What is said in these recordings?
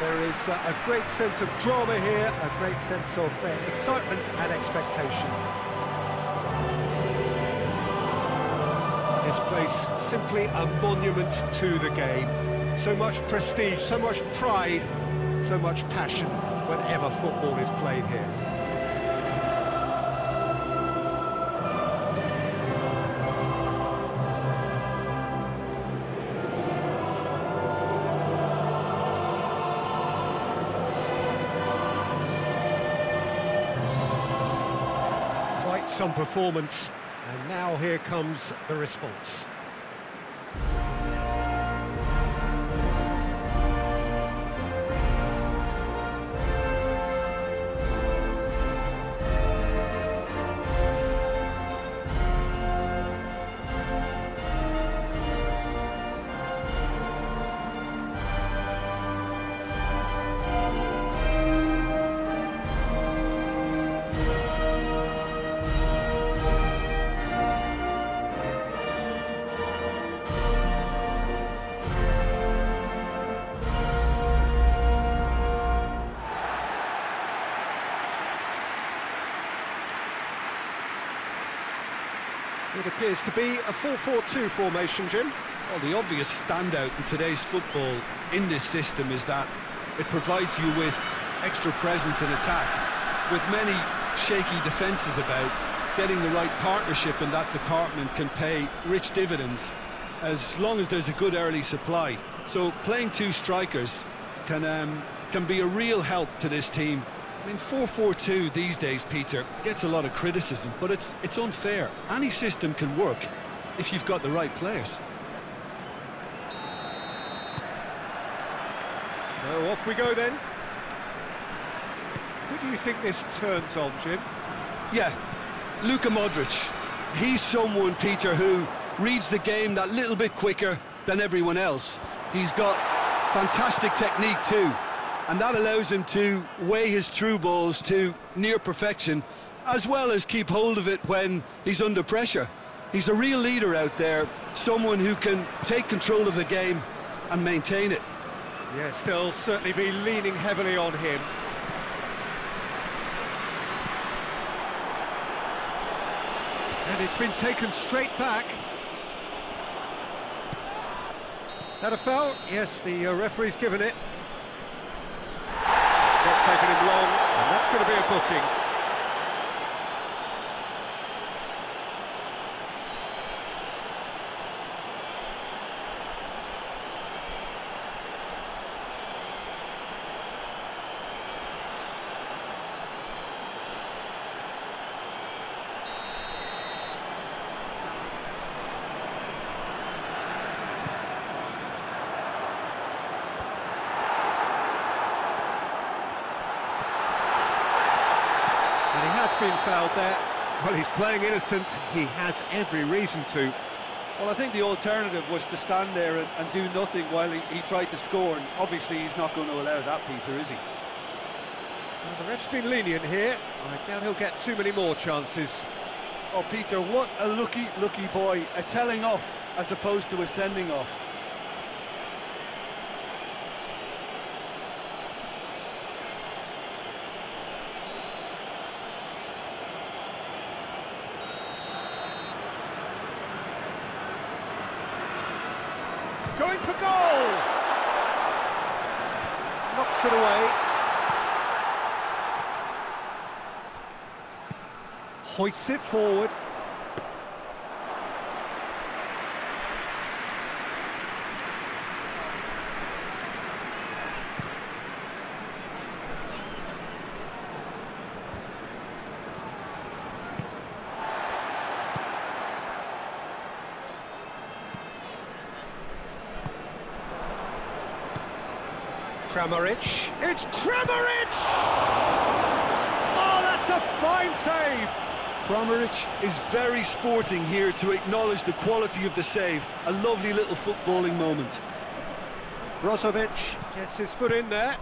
There is uh, a great sense of drama here, a great sense of uh, excitement and expectation. This place simply a monument to the game. So much prestige, so much pride, so much passion whenever football is played here. Some performance, and now here comes the response. Appears to be a 4-4-2 formation, Jim. Well, the obvious standout in today's football in this system is that it provides you with extra presence in attack. With many shaky defences about, getting the right partnership in that department can pay rich dividends as long as there's a good early supply. So playing two strikers can um, can be a real help to this team. I mean, 4-4-2 these days, Peter, gets a lot of criticism, but it's it's unfair. Any system can work if you've got the right players. So off we go then. Who do you think this turns on, Jim? Yeah, Luka Modric. He's someone, Peter, who reads the game that little bit quicker than everyone else. He's got fantastic technique too, and that allows him to weigh his through balls to near perfection, as well as keep hold of it when he's under pressure. He's a real leader out there, someone who can take control of the game and maintain it. Yes, they'll certainly be leaning heavily on him. And it's been taken straight back. That a foul? Yes, the uh, referee's given it. It's not taken him long, and that's going to be a booking. And he has been fouled there. Well, he's playing innocent. He has every reason to. Well, I think the alternative was to stand there and, and do nothing while he, he tried to score, and obviously he's not going to allow that, Peter, is he? Well, the ref's been lenient here. I doubt he'll get too many more chances. Oh, Peter, what a lucky, lucky boy. A telling off as opposed to a sending off. Going for goal! Knocks it away. Hoists it forward. Kramaric. It's Kramaric! Oh, that's a fine save! Kramaric is very sporting here to acknowledge the quality of the save. A lovely little footballing moment. Brozovic gets his foot in there.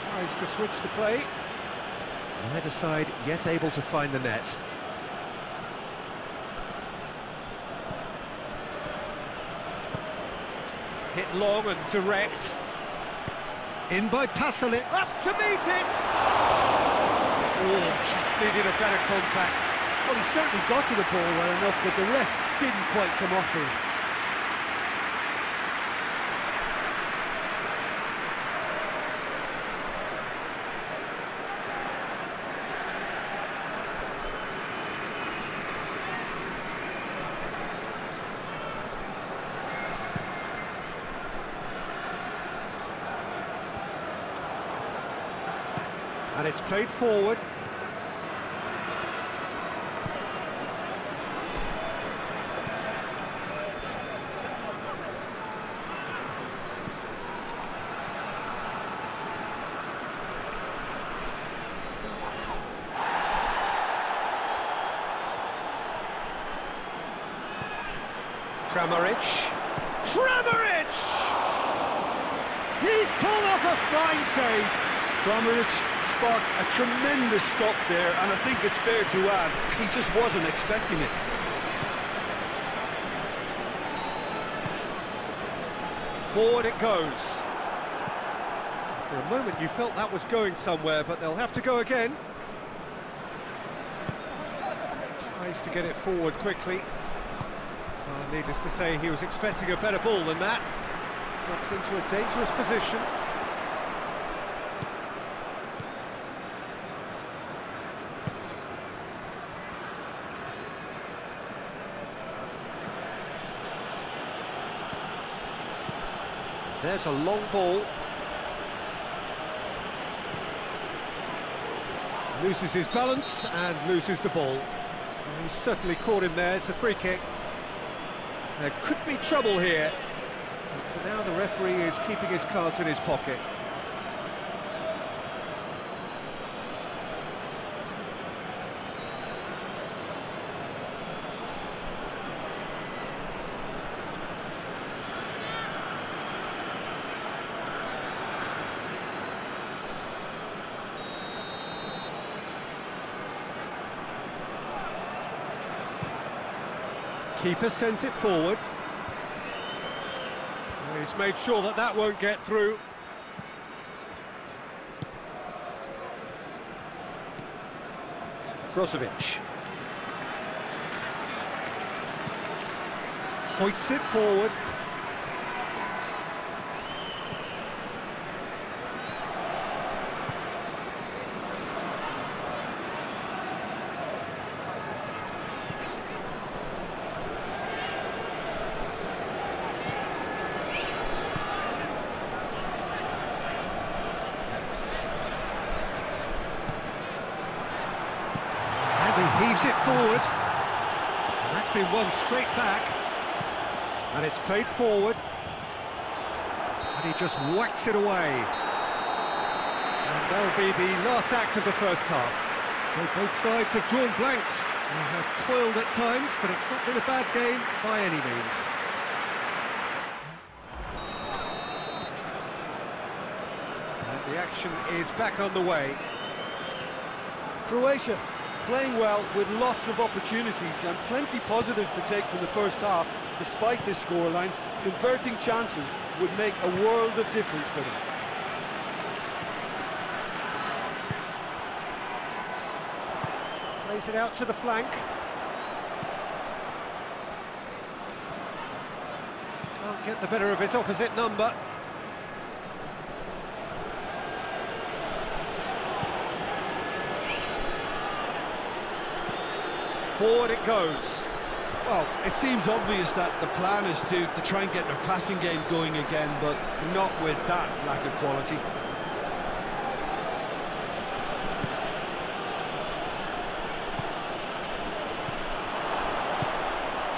Tries to switch the play. Neither side yet able to find the net. Hit long and direct. In by Pasalic, up to meet it! Oh, just needed a better contact. Well, he certainly got to the ball well enough, but the rest didn't quite come off him. Played forward. Kramaric. Kramaric! He's pulled off a fine save. Kramaric sparked a tremendous stop there, and I think it's fair to add, he just wasn't expecting it. Forward it goes. For a moment you felt that was going somewhere, but they'll have to go again. Tries to get it forward quickly. Oh, needless to say, he was expecting a better ball than that. Gets into a dangerous position. There's a long ball. Loses his balance and loses the ball. He's certainly caught him there, it's a free kick. There could be trouble here. For now, the referee is keeping his cards in his pocket. Keeper sends it forward. He's made sure that that won't get through. Brozovic. Hoists it forward. Heaves it forward. And that's been won straight back. And it's played forward. And he just whacks it away. And that'll be the last act of the first half. So both sides have drawn blanks. They have toiled at times, but it's not been a bad game by any means. And the action is back on the way. Croatia playing well with lots of opportunities and plenty positives to take from the first half, despite this scoreline. Converting chances would make a world of difference for them. Plays it out to the flank. Can't get the better of his opposite number. forward it goes. Well, it seems obvious that the plan is to, to try and get their passing game going again, but not with that lack of quality.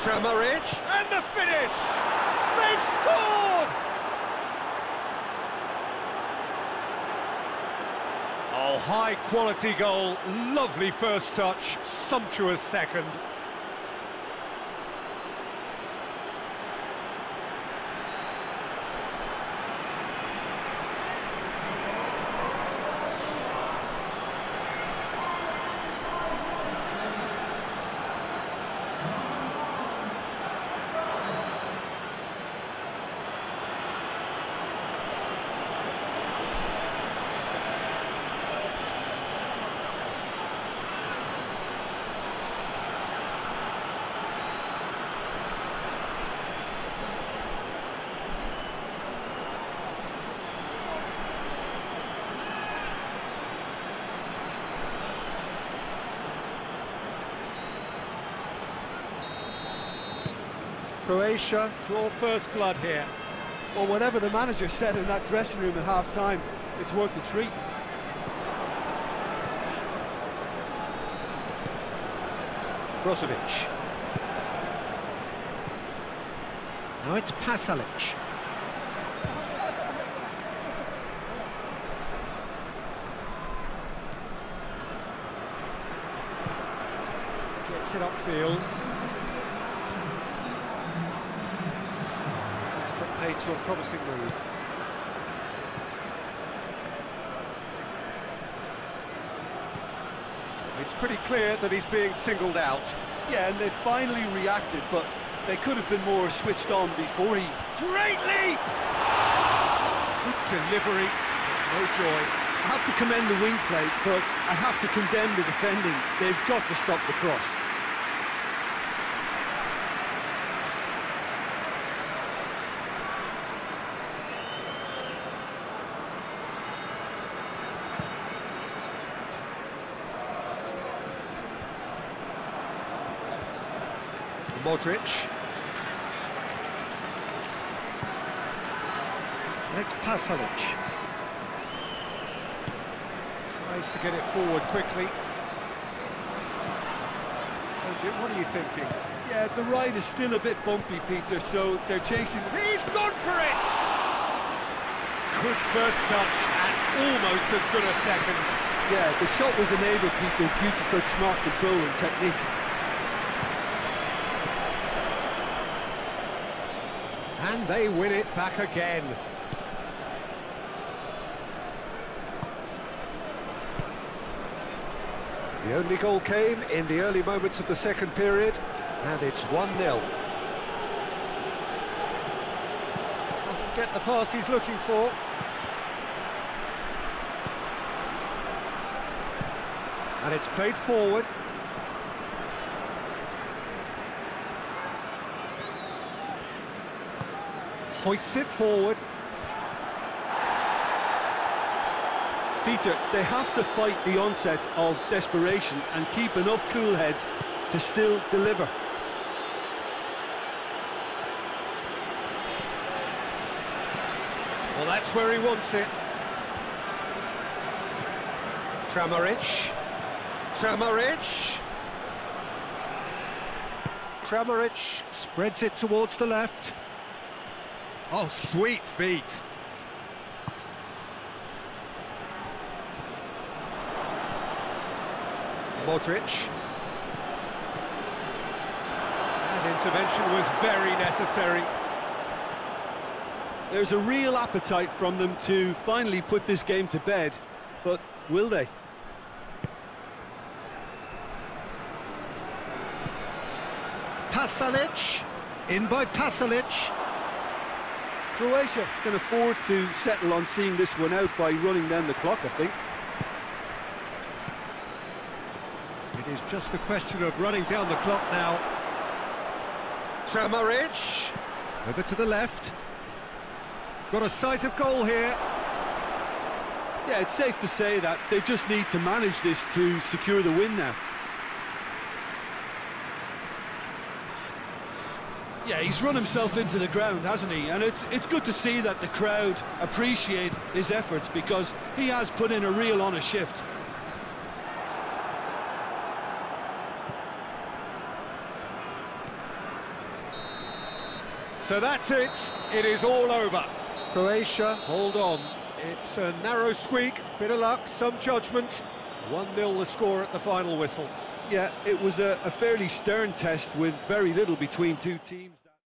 Kramaric, and the finish! They've scored! High quality goal, lovely first touch, sumptuous second. Croatia draw first blood here. Well, whatever the manager said in that dressing room at half-time, it's worth the treat. Brozovic. Now it's Pasalic. Gets it upfield. Paid to a promising move. It's pretty clear that he's being singled out. Yeah, and they've finally reacted, but they could have been more switched on before he... Great leap! Good delivery, no joy. I have to commend the wing play, but I have to condemn the defending. They've got to stop the cross. Modric. And it's Pasalic. Tries to get it forward quickly. So, what are you thinking? Yeah, the ride is still a bit bumpy, Peter, so they're chasing... He's gone for it! Good first touch and almost as good a second. Yeah, the shot was enabled, Peter, due to such smart control and technique. And they win it back again. The only goal came in the early moments of the second period, and it's 1-0. Doesn't get the pass he's looking for. And it's played forward. Hoists it forward. Peter, they have to fight the onset of desperation and keep enough cool heads to still deliver. Well, that's where he wants it. Kramaric. Kramaric. Kramaric spreads it towards the left. Oh, sweet feet. Modric. That intervention was very necessary. There's a real appetite from them to finally put this game to bed, but will they? Pasalic, in by Pasalic. Croatia can afford to settle on seeing this one out by running down the clock, I think. It is just a question of running down the clock now. Kramaric, over to the left. Got a sight of goal here. Yeah, it's safe to say that they just need to manage this to secure the win now. Yeah, he's run himself into the ground, hasn't he? And it's it's good to see that the crowd appreciate his efforts because he has put in a real honest shift. So that's it, it is all over. Croatia, hold on. It's a narrow squeak, bit of luck, some judgment. 1-0 the score at the final whistle. Yeah, it was a, a fairly stern test with very little between two teams.